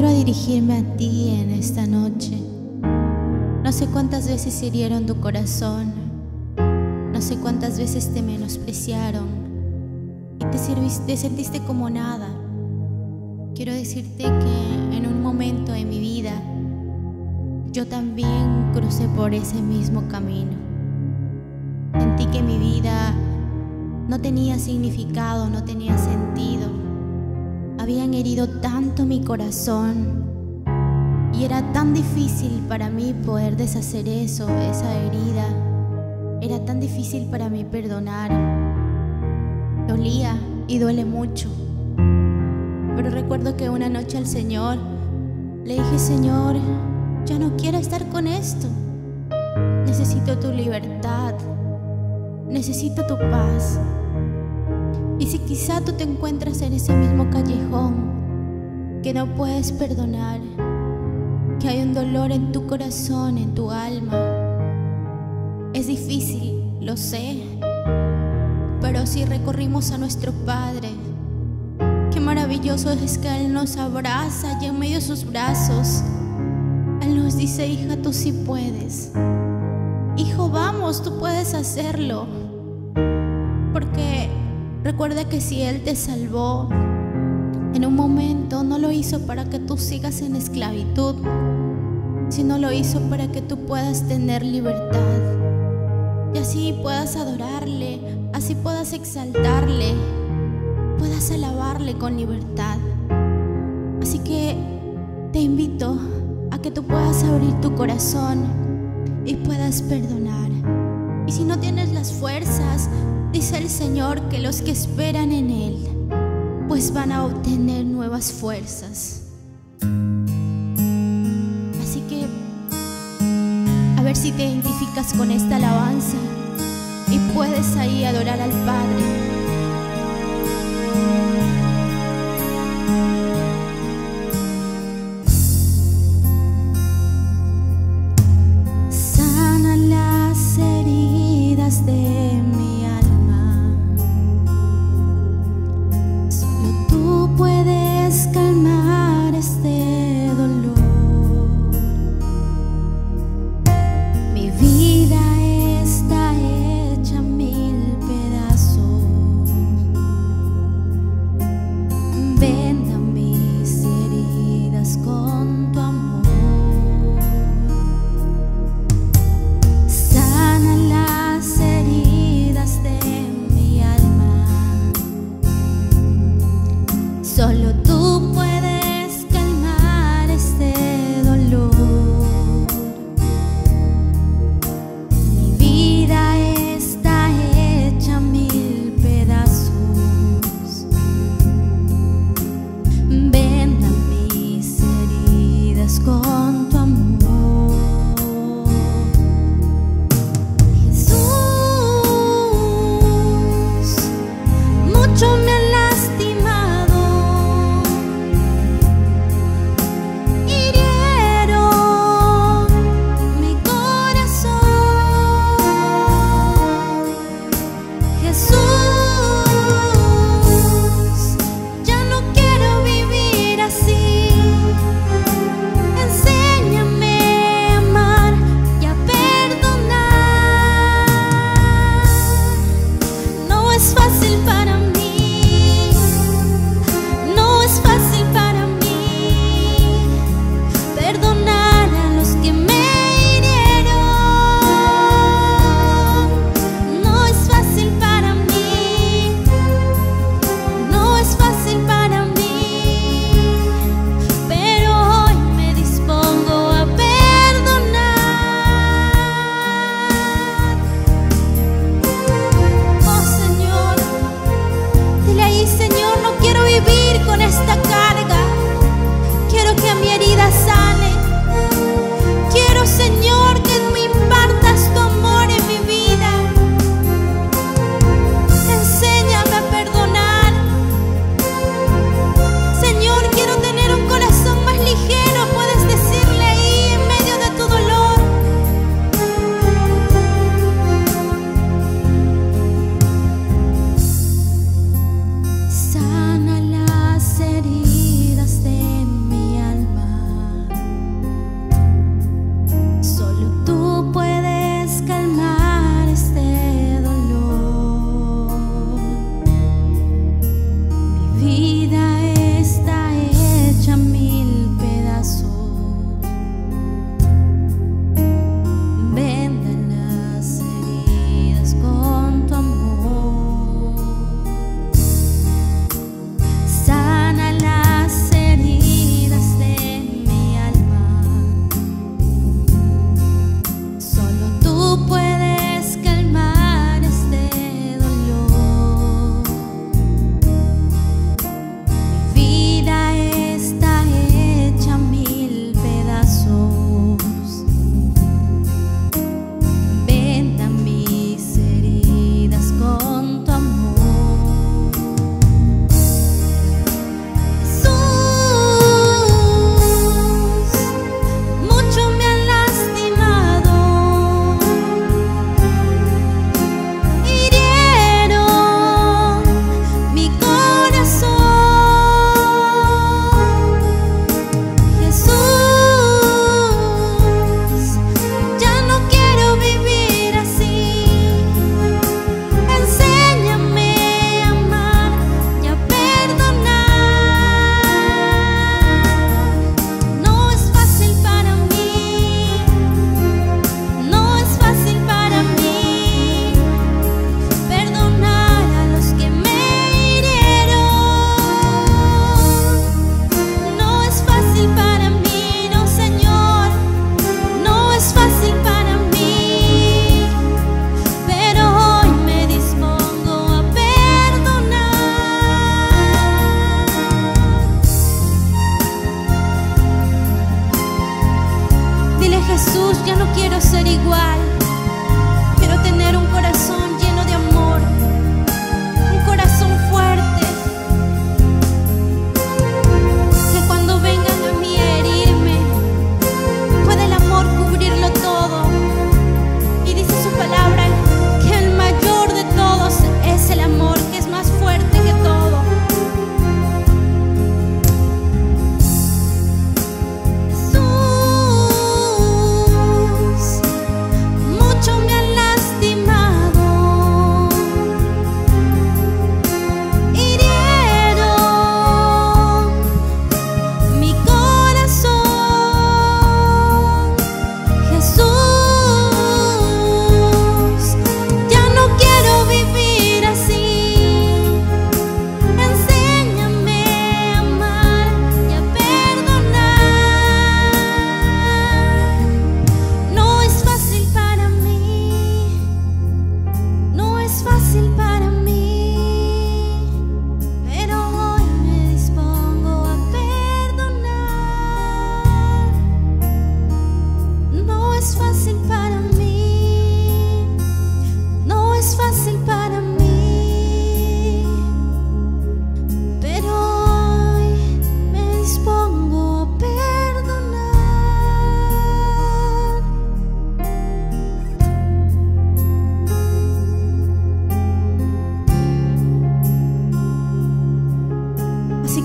quiero dirigirme a ti en esta noche. No sé cuántas veces hirieron tu corazón, no sé cuántas veces te menospreciaron y te, te sentiste como nada. Quiero decirte que en un momento de mi vida yo también crucé por ese mismo camino. Sentí que mi vida no tenía significado, no tenía sentido. Habían herido tanto mi corazón y era tan difícil para mí poder deshacer eso, esa herida. Era tan difícil para mí perdonar. Dolía y duele mucho. Pero recuerdo que una noche al Señor le dije, Señor, ya no quiero estar con esto. Necesito tu libertad. Necesito tu paz. Y si quizá tú te encuentras en ese mismo callejón que no puedes perdonar, que hay un dolor en tu corazón, en tu alma, es difícil, lo sé, pero si recorrimos a nuestro Padre, qué maravilloso es que Él nos abraza y en medio de sus brazos, Él nos dice, hija, tú sí puedes. Hijo, vamos, tú puedes hacerlo. Porque recuerda que si Él te salvó en un momento, no lo hizo para que tú sigas en esclavitud, sino lo hizo para que tú puedas tener libertad. Y así puedas adorarle, así puedas exaltarle, puedas alabarle con libertad. Así que te invito a que tú puedas abrir tu corazón y puedas perdonar. Y si no tienes las fuerzas, dice el Señor que los que esperan en Él, pues van a obtener nuevas fuerzas. Así que, a ver si te identificas con esta alabanza y puedes ahí adorar al Padre.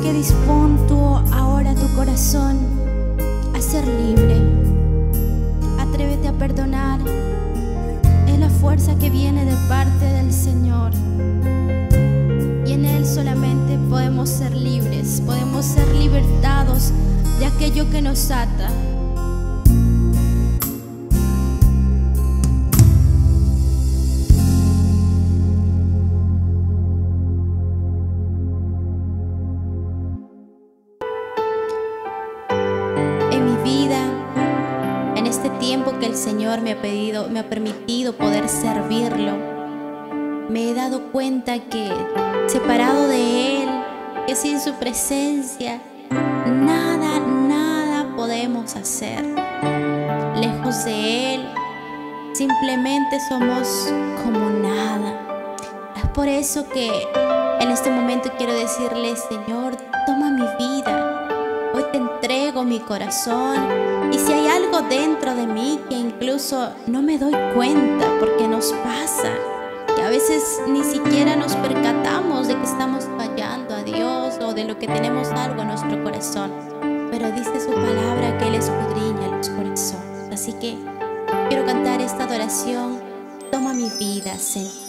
Que dispón tú ahora tu corazón a ser libre. Atrévete a perdonar. Es la fuerza que viene de parte del Señor. Y en Él solamente podemos ser libres, podemos ser libertados de aquello que nos ata. Me ha pedido, me ha permitido poder servirlo, me he dado cuenta que separado de Él, que sin su presencia, nada, nada podemos hacer. Lejos de Él, simplemente somos como nada. Es por eso que en este momento quiero decirle, Señor, mi corazón y si hay algo dentro de mí que incluso no me doy cuenta porque nos pasa, que a veces ni siquiera nos percatamos de que estamos fallando a Dios o de lo que tenemos algo en nuestro corazón, pero dice su palabra que Él escudriña los corazones. Así que quiero cantar esta adoración. Toma mi vida, Señor.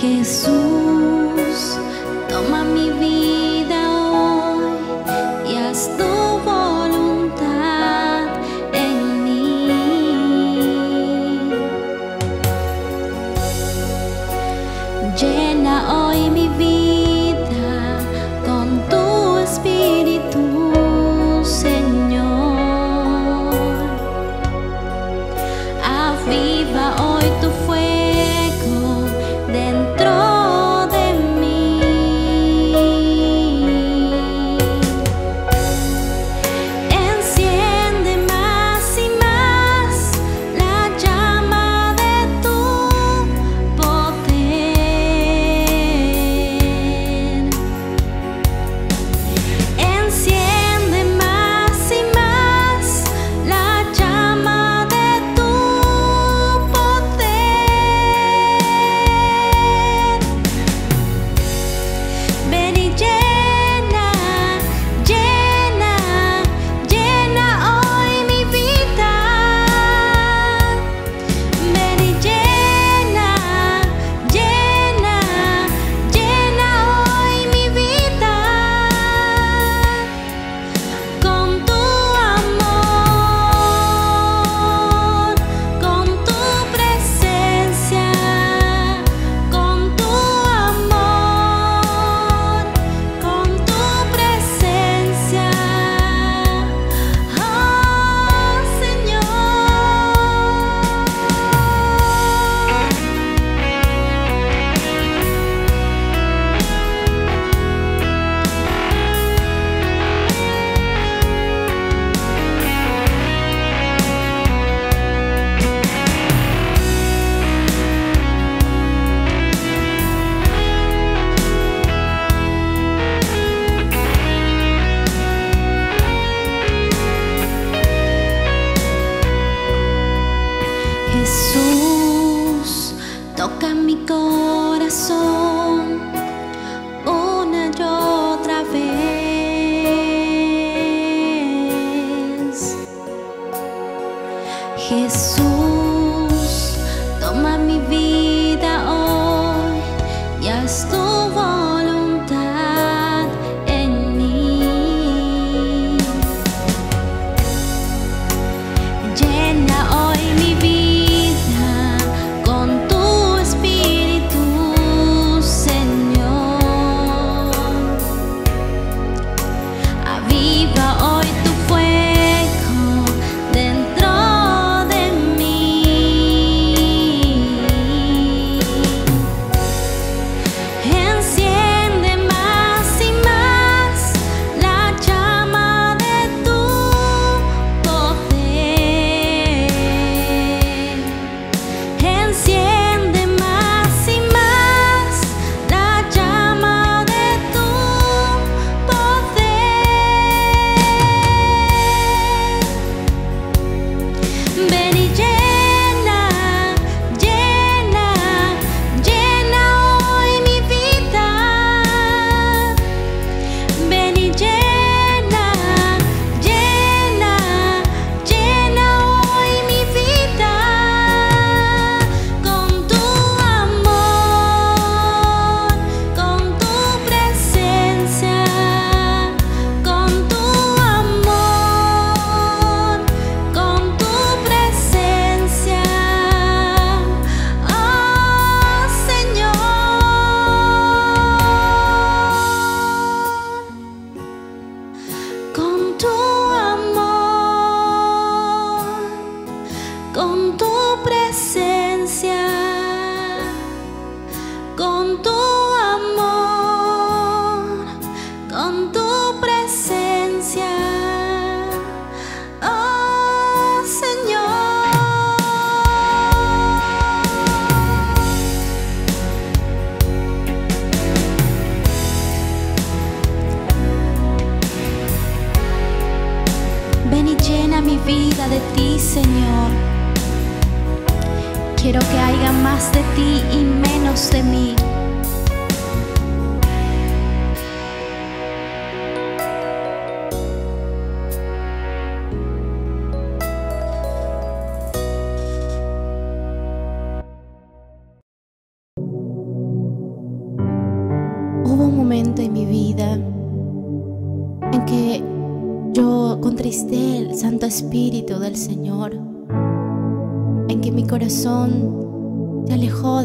Jesús, toma mi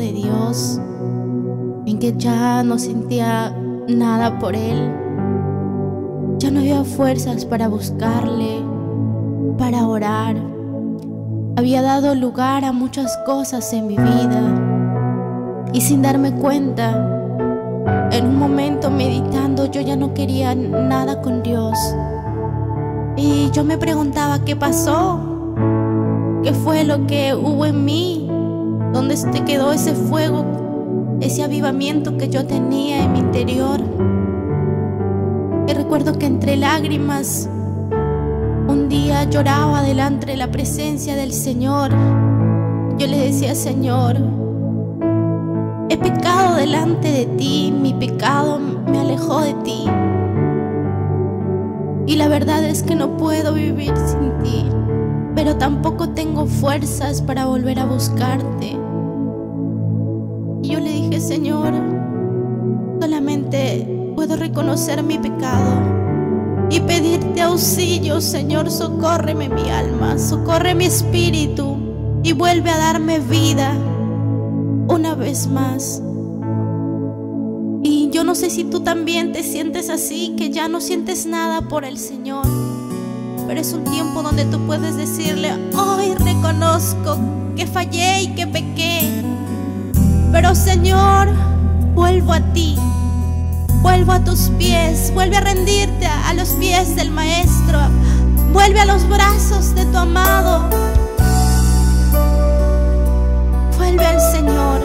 de Dios, en que ya no sentía nada por Él, ya no había fuerzas para buscarle, para orar. Había dado lugar a muchas cosas en mi vida y sin darme cuenta, en un momento meditando yo ya no quería nada con Dios. Y yo me preguntaba qué pasó, qué fue lo que hubo en mí, dónde se quedó ese fuego, ese avivamiento que yo tenía en mi interior. Y recuerdo que entre lágrimas un día lloraba delante de la presencia del Señor. Yo le decía, Señor, He pecado delante de ti, mi pecado me alejó de ti. Y la verdad es que no puedo vivir sin ti, pero tampoco tengo fuerzas para volver a buscarte. Señor, solamente puedo reconocer mi pecado y pedirte auxilio, Señor, socórreme mi alma, socorre mi espíritu y vuelve a darme vida una vez más. Y yo no sé si tú también te sientes así, que ya no sientes nada por el Señor. Pero es un tiempo donde tú puedes decirle, hoy reconozco que fallé y que pequé. Pero Señor, vuelvo a ti. Vuelvo a tus pies, vuelve a rendirte a los pies del Maestro, vuelve a los brazos de tu amado. Vuelve al Señor.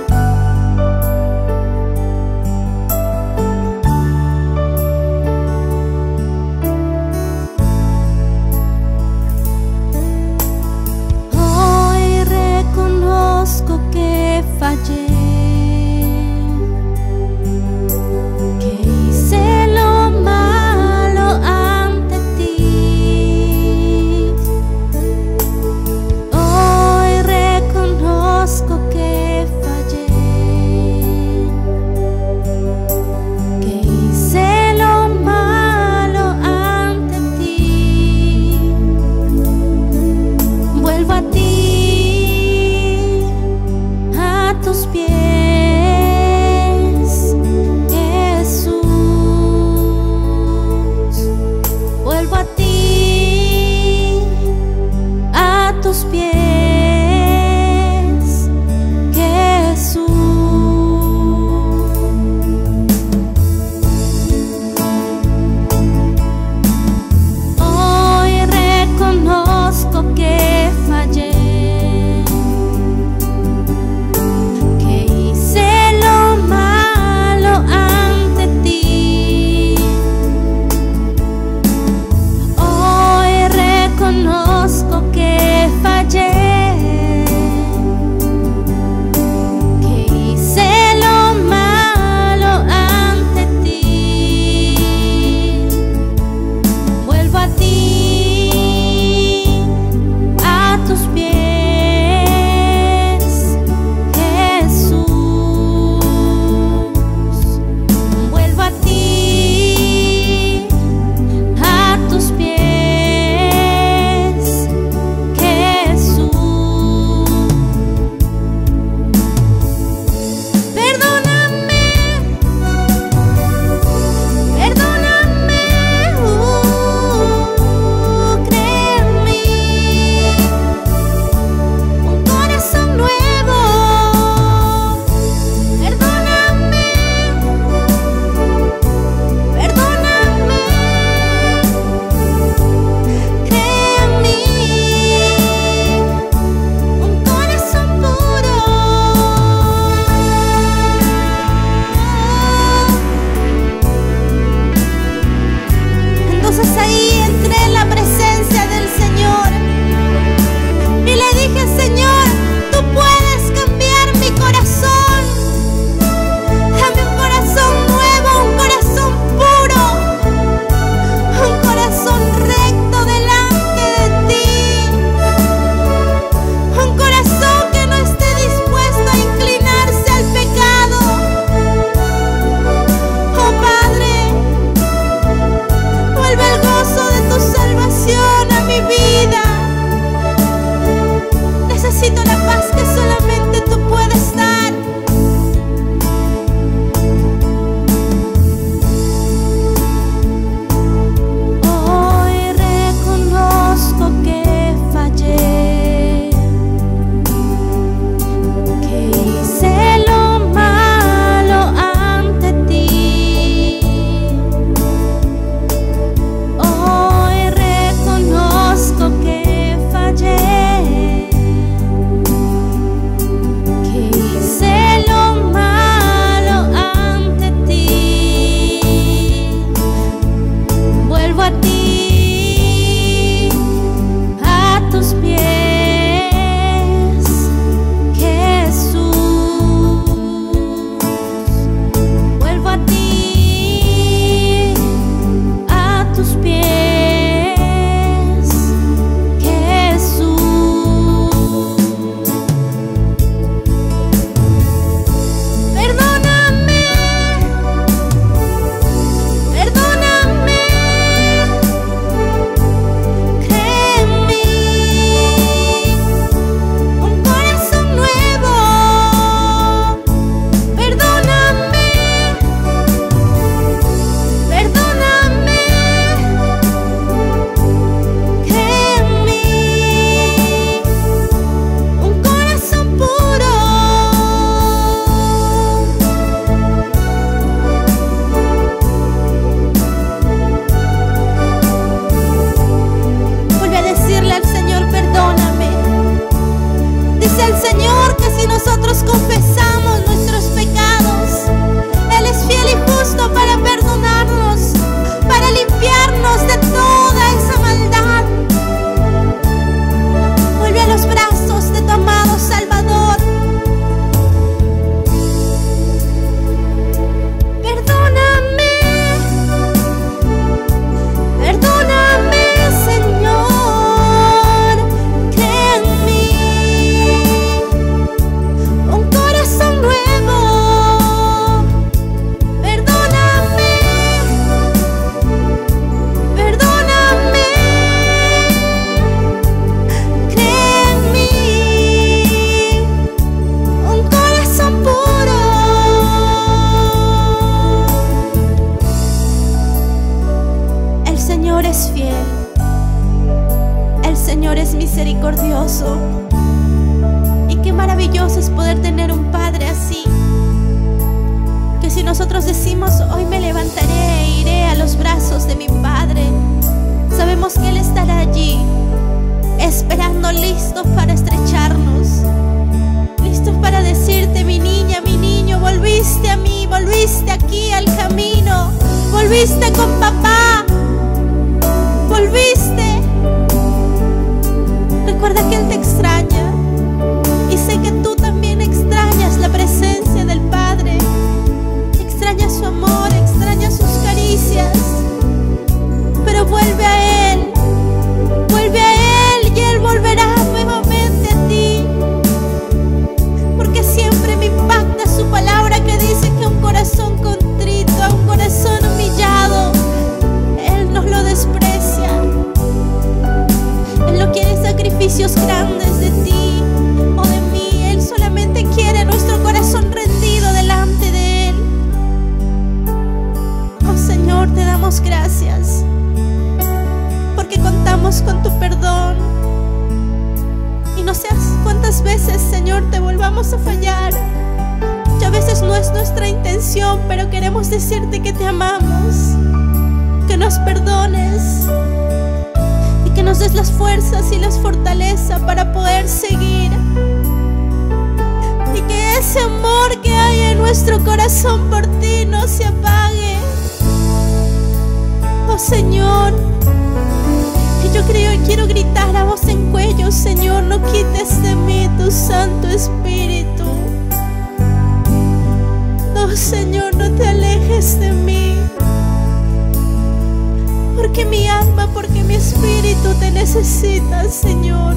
necesitas, Señor.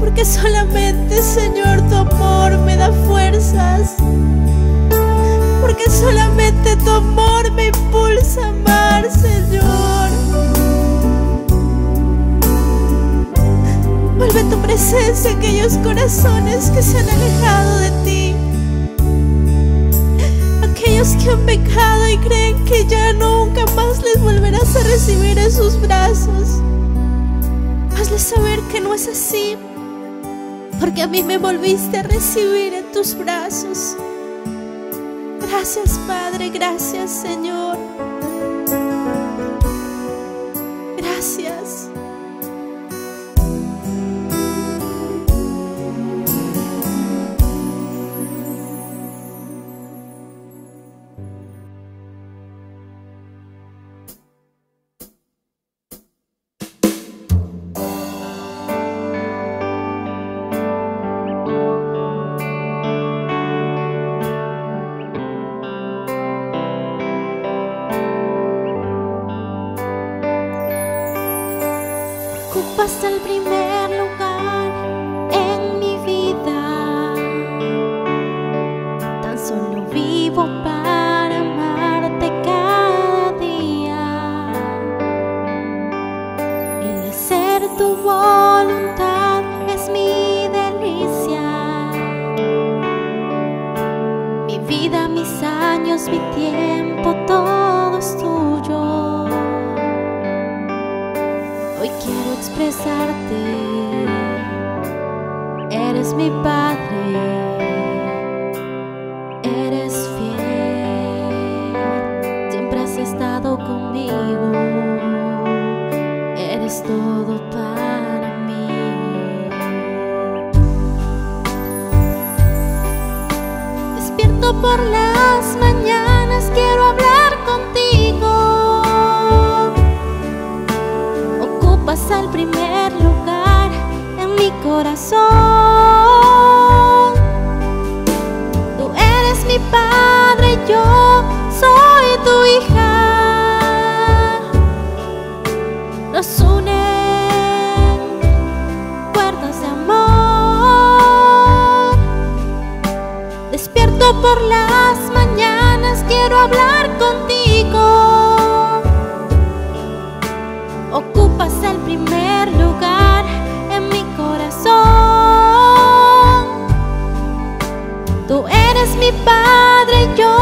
Porque solamente, Señor, tu amor me da fuerzas. Porque solamente tu amor me impulsa a amar, Señor. Vuelve tu presencia a aquellos corazones que se han alejado de ti que han pecado y creen que ya nunca más les volverás a recibir en sus brazos. Hazles saber que no es así, porque a mí me volviste a recibir en tus brazos. Gracias Padre, gracias Señor. por las mañanas quiero hablar contigo. Ocupas el primer lugar en mi corazón. Tú eres mi padre, yo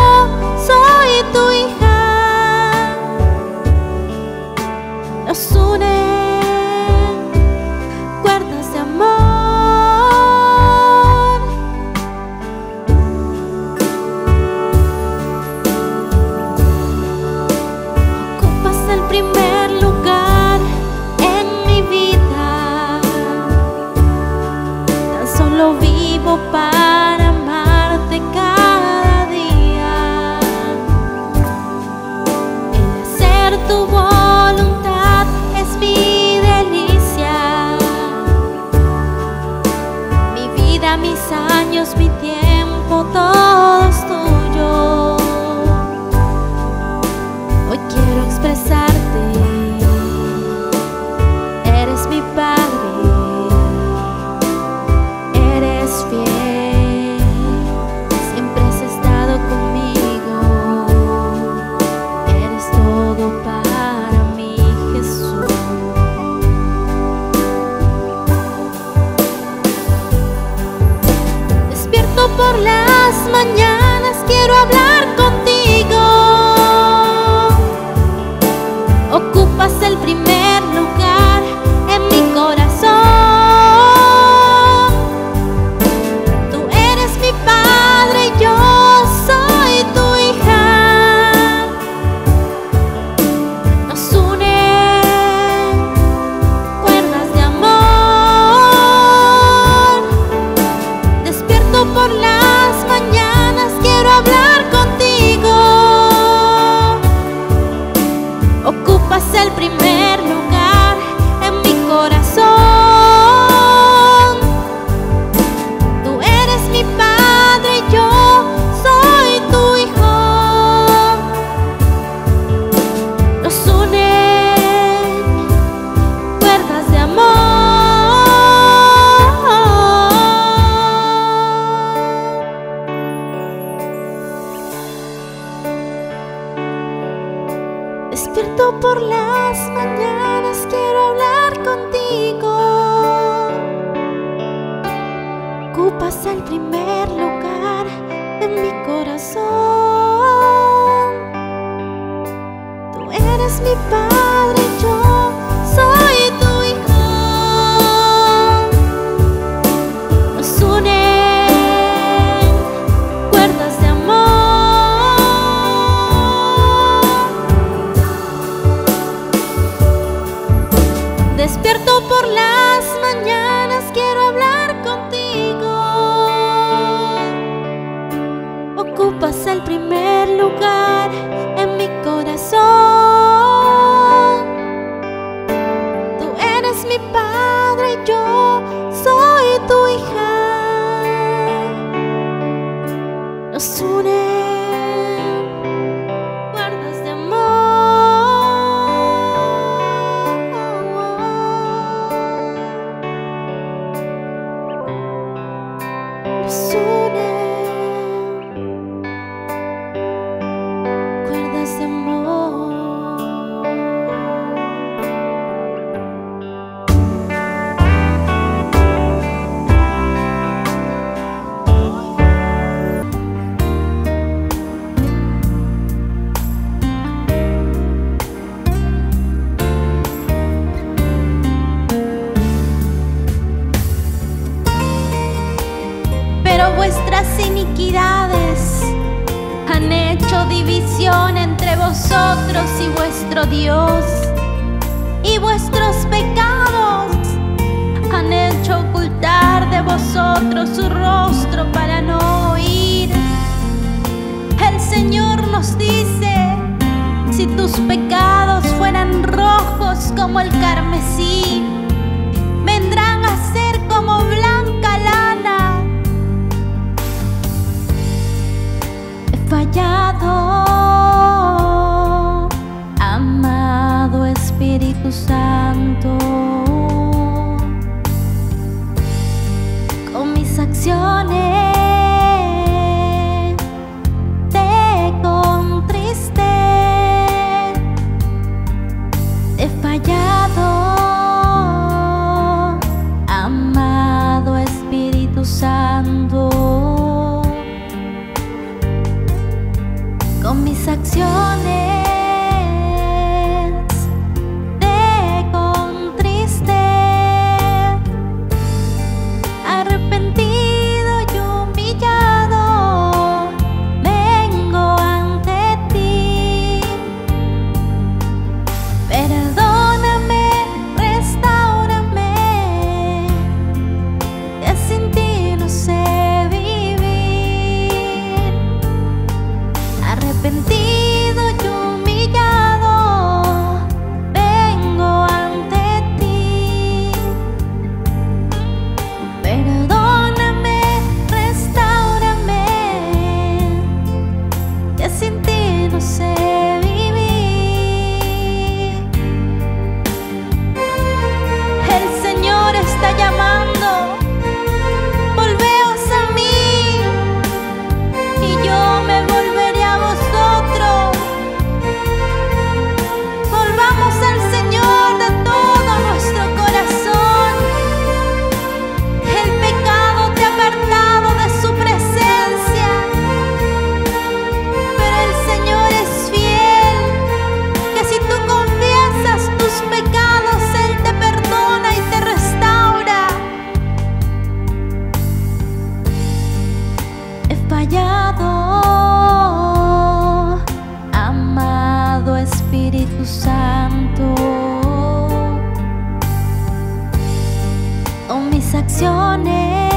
morning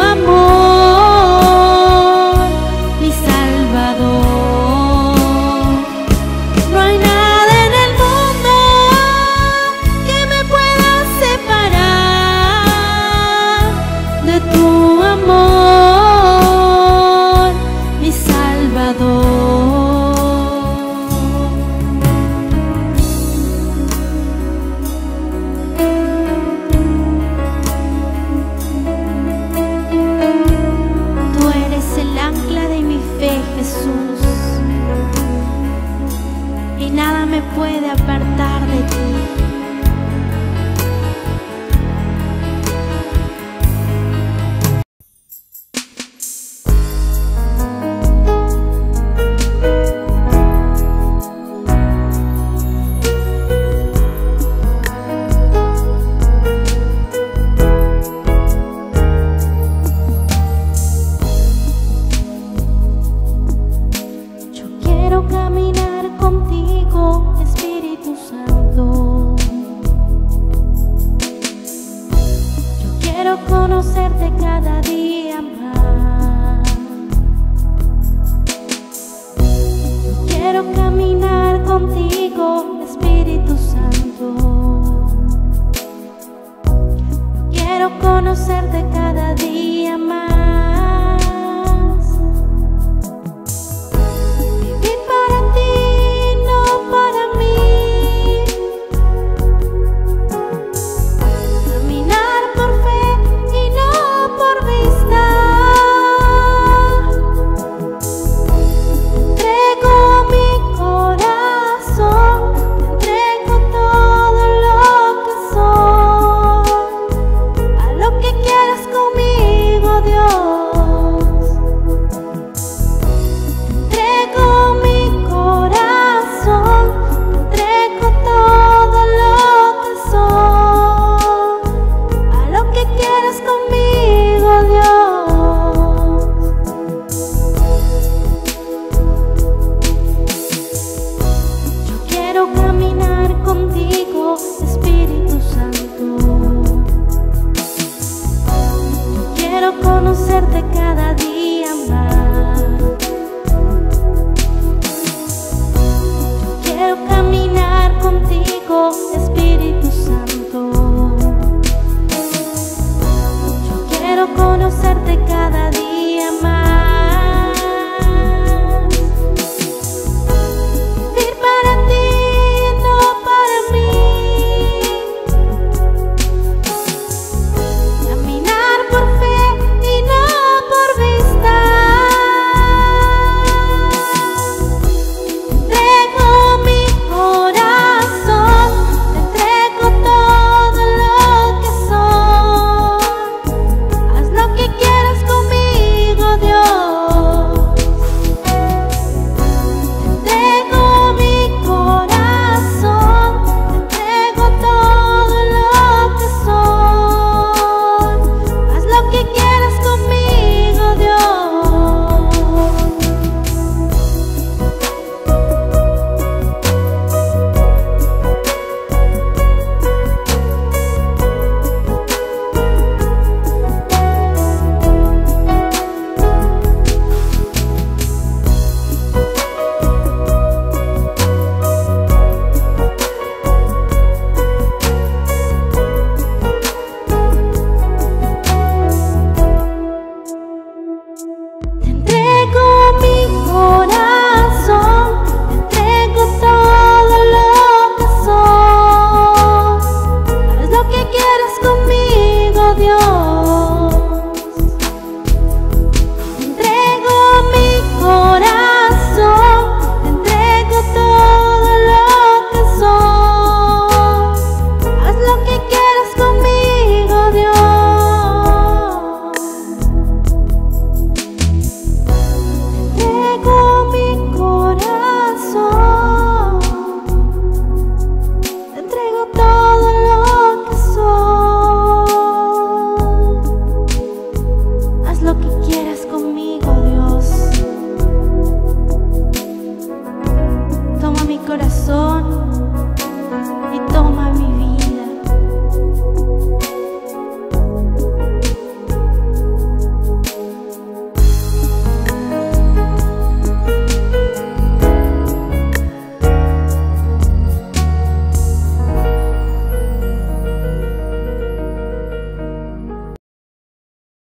amor,